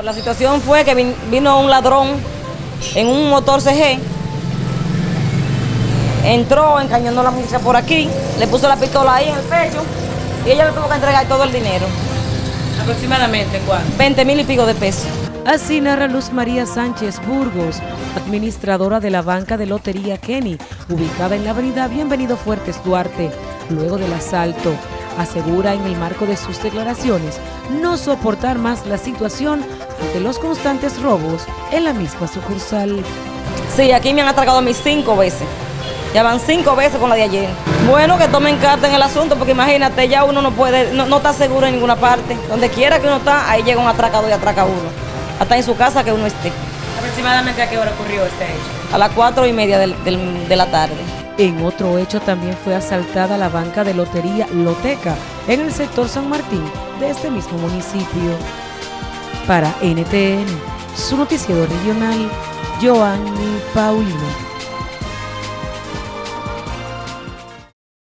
La situación fue que vino un ladrón en un motor CG, entró, encañonó a la muchacha por aquí, le puso la pistola ahí en el pecho y ella le tuvo que entregar todo el dinero. ¿Aproximadamente cuánto? 20 mil y pico de pesos. Así narra Luz María Sánchez Burgos, administradora de la banca de lotería Kenny, ubicada en la avenida Bienvenido Fuertes Duarte, luego del asalto. Asegura en el marco de sus declaraciones no soportar más la situación ante los constantes robos en la misma sucursal. Sí, aquí me han atracado a mí cinco veces. Ya van cinco veces con la de ayer. Bueno, que tomen carta en el asunto, porque imagínate, ya uno no puede, no, está seguro en ninguna parte. Donde quiera que uno está, ahí llega un atracador y atraca a uno. Hasta en su casa que uno esté. ¿Aproximadamente a qué hora ocurrió este hecho? A las cuatro y media de la tarde. En otro hecho también fue asaltada la banca de lotería Loteca en el sector San Martín de este mismo municipio. Para NTN, su noticiero regional, Joanny Paulino.